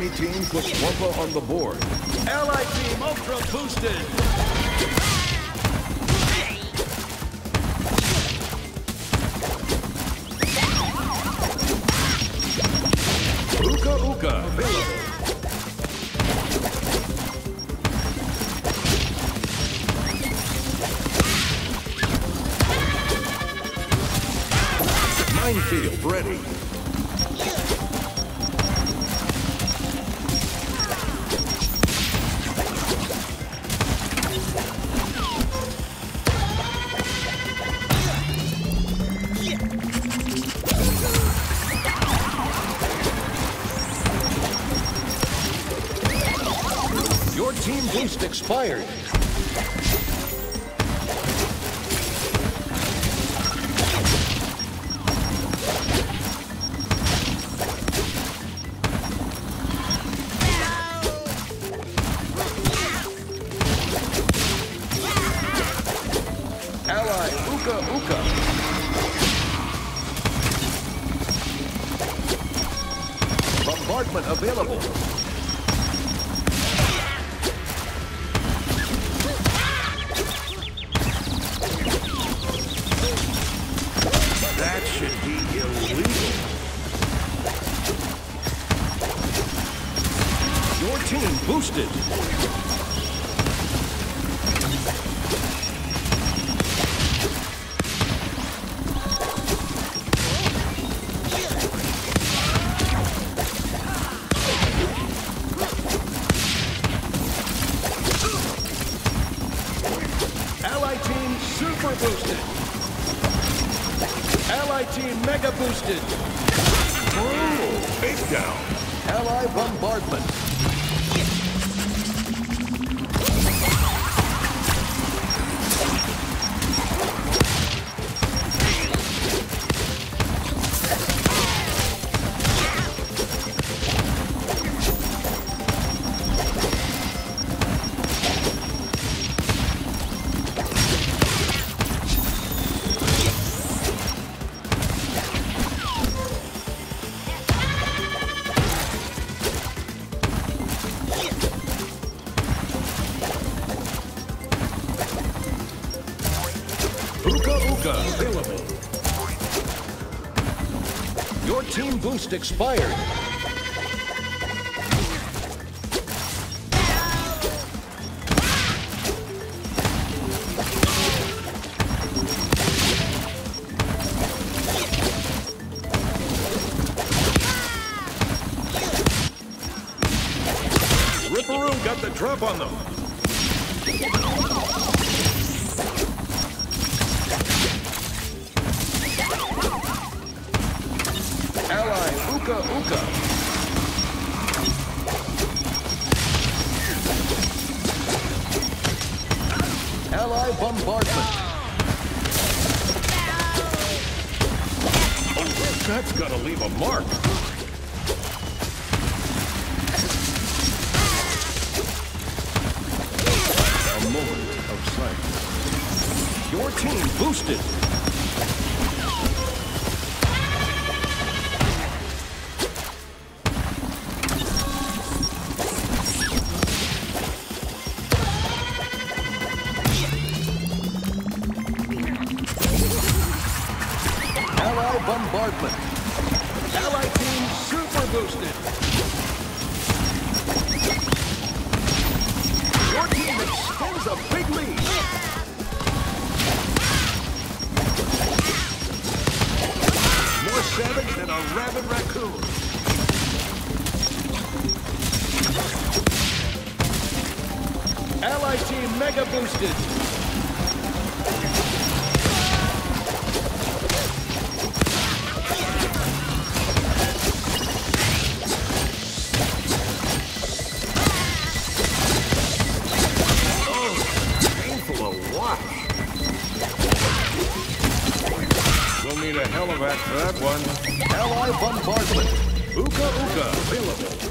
Enemy team puts Wumpa on the board. Allied team ultra boosted. Uka available. Minefield ready. Team boost expired. Ally Uka Uka. Bombardment available. Allied team super boosted. Allied team mega boosted. Brutal takedown. Ally bombardment. Your team boost expired. Ripper Roo got the drop on them. Uka Uka. Ally bombardment. Oh, that's gotta leave a mark. A moment of silence. Your team boosted. Ally team mega boosted. Painful to watch. We'll need a helivac for that one. Ally bombardment. Uka Uka available.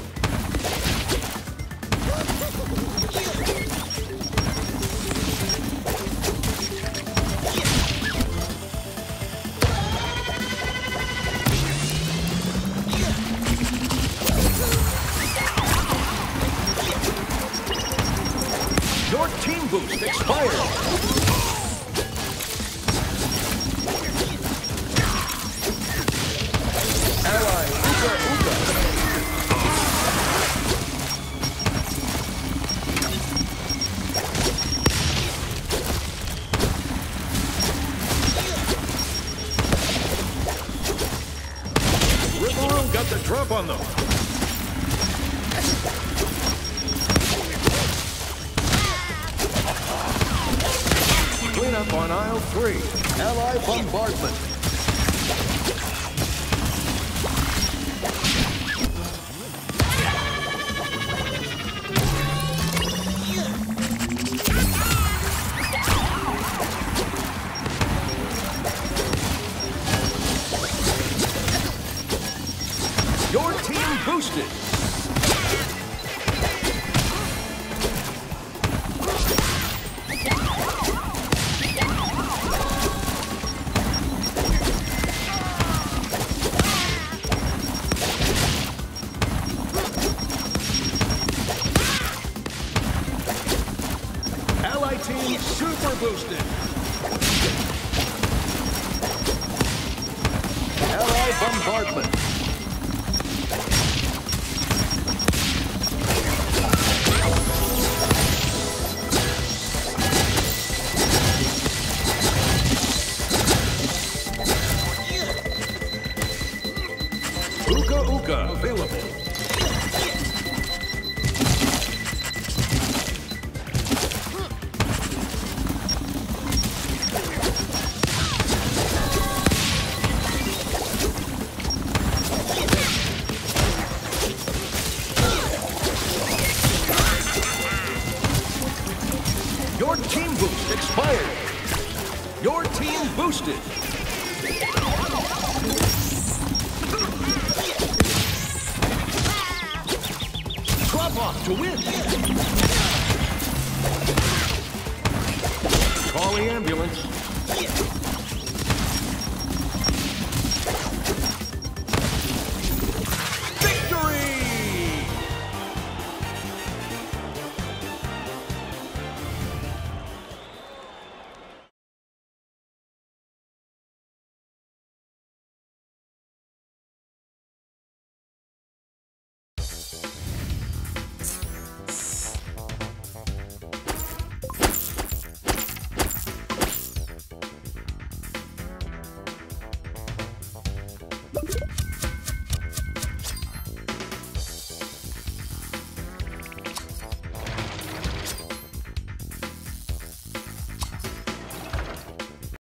The drop on them. Clean up on aisle three. Ally bombardment. Boosted. Ally team super boosted. Your team boost expired. Your team boosted. Drop off to win. Call the ambulance.